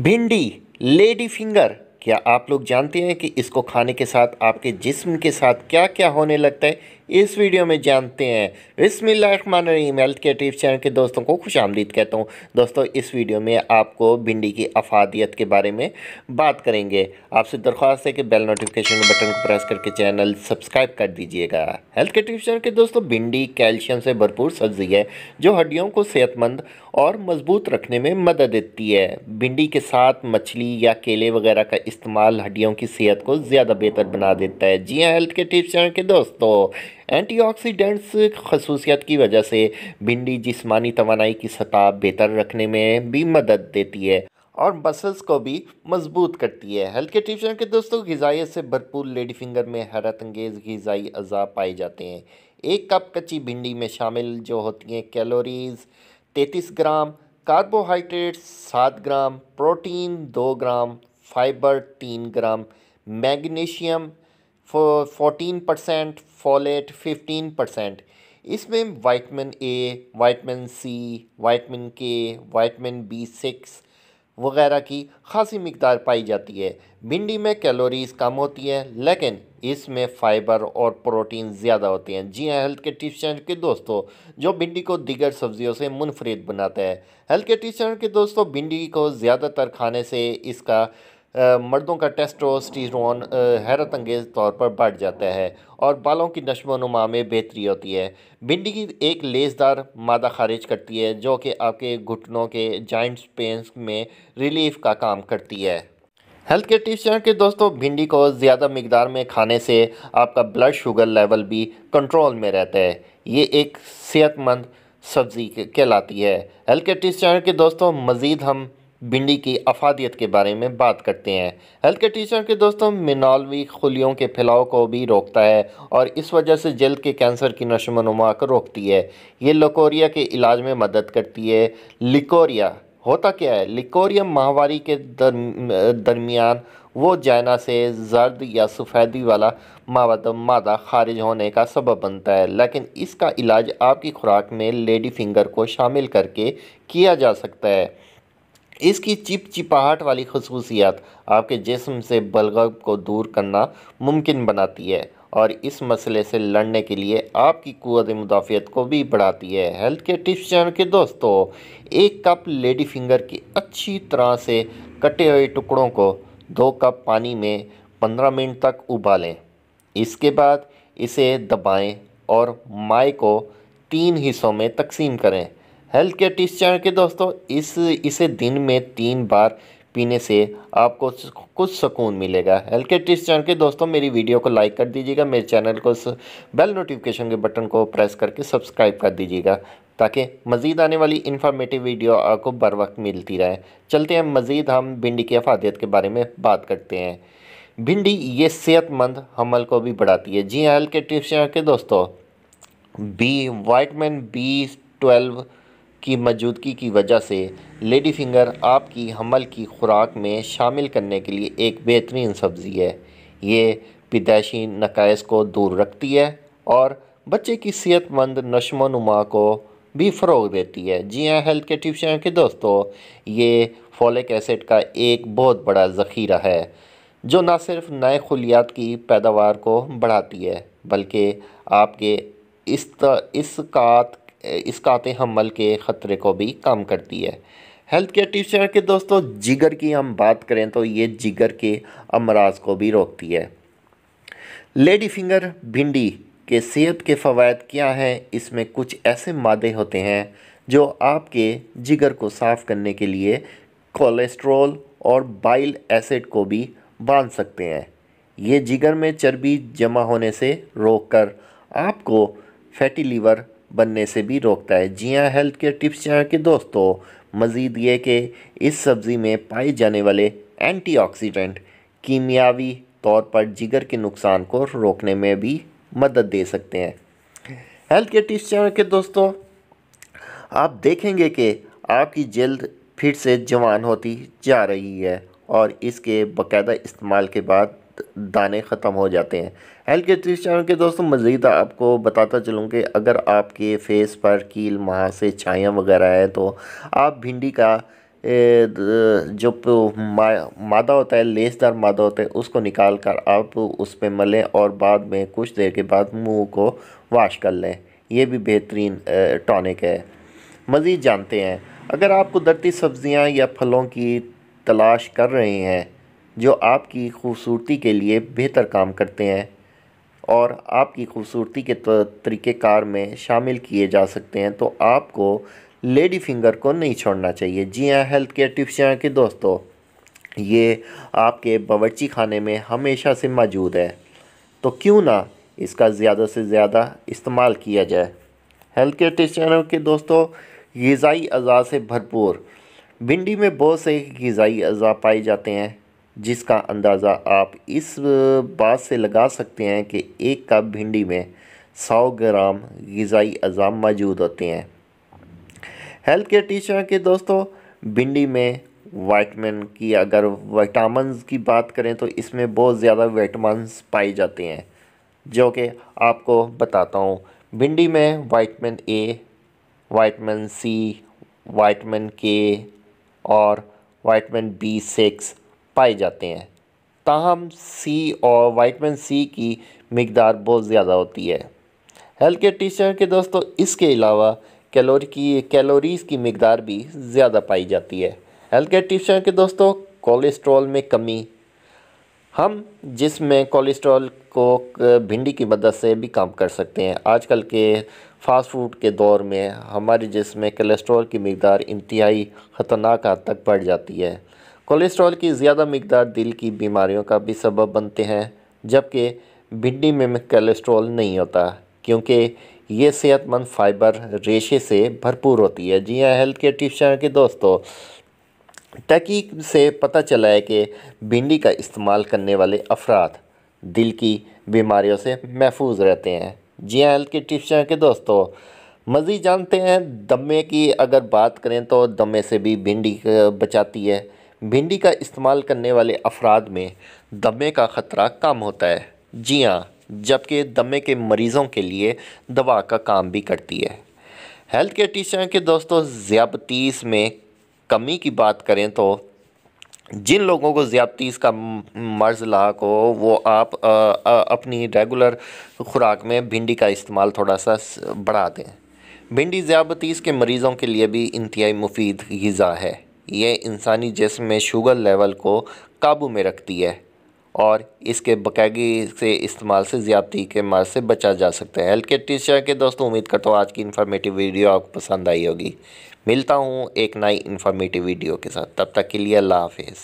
भिंडी, lady finger. क्या आप लोग जानते हैं कि इसको खाने के साथ, आपके जिस्म के साथ क्या क्या होने लगता है? इस वीडियो में जानते हैं। बिस्मिल्लाहिर्रहमानिर्रहीम हेल्थ के टिप्स चैनल के दोस्तों को खुश आमदीद कहता हूँ। दोस्तों, इस वीडियो में आपको भिंडी की अफादियत के बारे में बात करेंगे। आपसे दरख्वास्त है कि बेल नोटिफिकेशन के बटन को प्रेस करके चैनल सब्सक्राइब कर दीजिएगा। हेल्थ के टिप्स चैनल के दोस्तों, भिंडी कैल्शियम से भरपूर सब्ज़ी है, जो हड्डियों को सेहतमंद और मज़बूत रखने में मदद देती है। भिंडी के साथ मछली या केले वगैरह का इस्तेमाल हड्डियों की सेहत को ज़्यादा बेहतर बना देता है। जी हाँ हेल्थ के टिप्स चैनल के दोस्तों एंटीऑक्सीडेंट्स खसूसियत की वजह से भिंडी जिस्मानी तोानाई की सतह बेहतर रखने में भी मदद देती है और मसल्स को भी मज़बूत करती है। हेल्थ के टिप्स के दोस्तों गजाइत से भरपूर लेडी फिंगर में हैरत अंगेज़ गज़ाई अज़ा पाए जाते हैं। एक कप कच्ची भिंडी में शामिल जो होती हैं कैलोरीज़ तैंतीस ग्राम कार्बोहाइड्रेट्स सात ग्राम प्रोटीन दो ग्राम फाइबर तीन gram magnesium fourteen percent folate fifteen percent इसमें vitamin A vitamin C vitamin K vitamin B six वगैरह की खासी मकदार पाई जाती है। भिंडी में कैलोरीज कम होती है, लेकिन इसमें फ़ाइबर और प्रोटीन ज़्यादा होते हैं। जी हाँ हेल्थ के टिप्स चैनल के दोस्तों, जो भिंडी को दिगर सब्जियों से मुनफरद बनाता है। हेल्थ के टिप्स चैनल के दोस्तों, भिंडी को ज़्यादातर खाने से इसका मर्दों का टेस्टोस्टेरोन हैरत अंगेज़ तौर पर बढ़ जाता है और बालों की नशो नुमा में बेहतरी होती है। भिंडी की एक लेसदार मादा खारिज करती है, जो कि आपके घुटनों के जॉइंट्स पेंस में रिलीफ का काम करती है। हेल्थ केयर टिप्स के दोस्तों, भिंडी को ज़्यादा मकदार में खाने से आपका ब्लड शुगर लेवल भी कंट्रोल में रहता है। ये एक सेहतमंद सब्ज़ी कहलाती है। हेल्थ केयर टिप्स के दोस्तों, मज़ीद हम भिंडी की अफादियत के बारे में बात करते हैं। हेल्थ के टीचर के दोस्तों, मिनालवी खुलियों के फैलाव को भी रोकता है और इस वजह से जल्द के कैंसर की नशो नुमा को रोकती है। ये लकोरिया के इलाज में मदद करती है। लिकोरिया, होता क्या है? लिकोरिया माहवारी के दरमियान वो जैना से जर्द या सफ़ेदी वाला मावद, मादा खारिज होने का सबब बनता है, लेकिन इसका इलाज आपकी खुराक में लेडी फिंगर को शामिल करके किया जा सकता है। इसकी चिपचिपाहट वाली खसूसियात आपके जिसम से बलगम को दूर करना मुमकिन बनाती है और इस मसले से लड़ने के लिए आपकी कुत मुदाफ़ियत को भी बढ़ाती है। हेल्थ केयर टिप्स चैनल के दोस्तों, एक कप लेडी फिंगर की अच्छी तरह से कटे हुए टुकड़ों को दो कप पानी में पंद्रह मिनट तक उबालें। इसके बाद इसे दबाएँ और माए को तीन हिस्सों में तकसीम करें। हेल्थ केयर टिप्स चैनल के दोस्तों, इस, इसे दिन में तीन बार पीने से आपको कुछ सुकून मिलेगा। हेल्थ केयर टिप्स चैनल के दोस्तों, मेरी वीडियो को लाइक कर दीजिएगा, मेरे चैनल को बेल नोटिफिकेशन के बटन को प्रेस करके सब्सक्राइब कर दीजिएगा, ताकि मज़ीद आने वाली इन्फॉर्मेटिव वीडियो आपको बर वक्त मिलती रहे। चलते हैं, मज़ीद हम भिंडी की अफादियत के बारे में बात करते हैं। भिंडी ये सेहतमंद हमल को भी बढ़ाती है। जी हेल्थ केयर टिप्स चैनल के दोस्तों बी वाइटमिन बी ट्वेल्व की मौजूदगी की वजह से लेडी फिंगर आपकी हमल की खुराक में शामिल करने के लिए एक बेहतरीन सब्ज़ी है। ये पैदाइशी नकायस को दूर रखती है और बच्चे की सेहतमंद नशो नुमा को भी फ़रोग देती है। जी हाँ हेल्थ के टिप्स के दोस्तों, ये फॉलिक एसिड का एक बहुत बड़ा ज़ख़ीरा है, जो न सिर्फ़ नए खलियात की पैदावार को बढ़ाती है, बल्कि आपके इस इसकात इसकात हमल के ख़तरे को भी कम करती है। हेल्थ केयर टिप्स के दोस्तों, जिगर की हम बात करें तो ये जिगर के अमराज को भी रोकती है। लेडी फिंगर भिंडी के सेहत के फ़वाद क्या हैं? इसमें कुछ ऐसे मादे होते हैं जो आपके जिगर को साफ़ करने के लिए कोलेस्ट्रॉल और बाइल एसिड को भी बाँध सकते हैं। ये जिगर में चर्बी जमा होने से रोककर आपको फैटी लीवर बनने से भी रोकता है। जी हाँ हेल्थ केयर टिप्स चैनल के दोस्तों, मज़ीद ये कि इस सब्ज़ी में पाए जाने वाले एंटीऑक्सीडेंट कीमियावी तौर पर जिगर के नुकसान को रोकने में भी मदद दे सकते हैं। हेल्थ केयर टिप्स चैनल के दोस्तों, आप देखेंगे कि आपकी जल्द फिर से जवान होती जा रही है और इसके बाकायदा इस्तेमाल के बाद दाने ख़त्म हो जाते हैं। हेल्थ के तीस चैनल के दोस्तों मज़ीद आपको बताता चलूँ कि अगर आपके फेस पर कील महा से छाया वगैरह है तो आप भिंडी का जो मादा होता है, लेसदार मादा होता है, उसको निकाल कर आप उस पर मलें और बाद में कुछ देर के बाद मुँह को वाश कर लें। ये भी बेहतरीन टॉनिक है। मज़ीद जानते हैं, अगर आप कुदरती सब्ज़ियाँ या फलों की तलाश कर रहे हैं जो आपकी खूबसूरती के लिए बेहतर काम करते हैं और आपकी खूबसूरती के तरीक़ेकार में शामिल किए जा सकते हैं तो आपको लेडी फिंगर को नहीं छोड़ना चाहिए। जी हाँ हेल्थ केयर टिप्स यहाँ के दोस्तों, ये आपके बावर्ची खाने में हमेशा से मौजूद है। तो क्यों ना इसका ज़्यादा से ज़्यादा इस्तेमाल किया जाए। हेल्थ केयर टिप्स के दोस्तों, गज़ाई अज़ा से भरपूर। भिंडी में बहुत से गज़ाई अज़ा पाए जाते हैं। जिसका अंदाज़ा आप इस बात से लगा सकते हैं कि एक कप भिंडी में 100 ग्राम गज़ाई अज़ाम मौजूद होते हैं। हेल्थ केयर टीचर के दोस्तों, भिंडी में वाइटमिन की अगर विटामिन की बात करें तो इसमें बहुत ज़्यादा विटामिन पाए जाते हैं, जो कि आपको बताता हूँ। भिंडी में vitamin A vitamin C vitamin K और वाइटमिन बी सिक्स पाए जाते हैं। ताहम सी और वाइटमिन सी की मकदार बहुत ज़्यादा होती है। हेल्थ केयर टीचर के दोस्तों, इसके अलावा कैलोरी की कैलोरीज़ की मकदार भी ज़्यादा पाई जाती है। हेल्थ केयर टीचर के दोस्तों कोलेस्ट्रॉल में कमी। हम जिसमें कोलेस्ट्रॉल को भिंडी की मदद से भी कम कर सकते हैं। आजकल के फास्ट फ़ूड के दौर में हमारे जिसमें कोलेस्ट्रॉल की मकदार इंतहाई ख़तरनाक हद तक बढ़ जाती है। कोलेस्ट्रॉल की ज़्यादा मकदार दिल की बीमारियों का भी सबब बनते हैं, जबकि भिंडी में कोलेस्ट्रॉल नहीं होता, क्योंकि ये सेहतमंद फाइबर रेशे से भरपूर होती है। जी हाँ हेल्थ केयर टिप्स के दोस्तों तहकीक से पता चला है कि भिंडी का इस्तेमाल करने वाले अफराद दिल की बीमारियों से महफूज रहते हैं। जी हाँ हेल्थ केयर टिप्स के दोस्तों, मज़ीद जानते हैं, दमे की अगर बात करें तो दमे से भी भिंडी बचाती है। भिंडी का इस्तेमाल करने वाले अफराद में दमे का ख़तरा कम होता है। जी हाँ जबकि दमे के मरीज़ों के लिए दवा का काम भी करती है। हेल्थ केयर टीचर के दोस्तों ज़्याबतीस में कमी की बात करें तो जिन लोगों को ज़्याबतीस का मर्ज़ लाक हो वो आप आ, आ, अपनी रेगुलर खुराक में भिंडी का इस्तेमाल थोड़ा सा बढ़ा दें। भिंडी ज़्याबतीस के मरीज़ों के लिए भी इंतहाई मुफीद गज़ा है। ये इंसानी जिसम में शुगर लेवल को काबू में रखती है और इसके बकायगी से इस्तेमाल से ज़्यादती के मार से बचा जा सकता है। हेल्थ केयर टीचर के दोस्तों, उम्मीद करता हूँ आज की इन्फॉर्मेटिव वीडियो आपको पसंद आई होगी। मिलता हूँ एक नई इन्फॉर्मेटिव वीडियो के साथ। तब तक के लिए अल्लाह हाफिज़।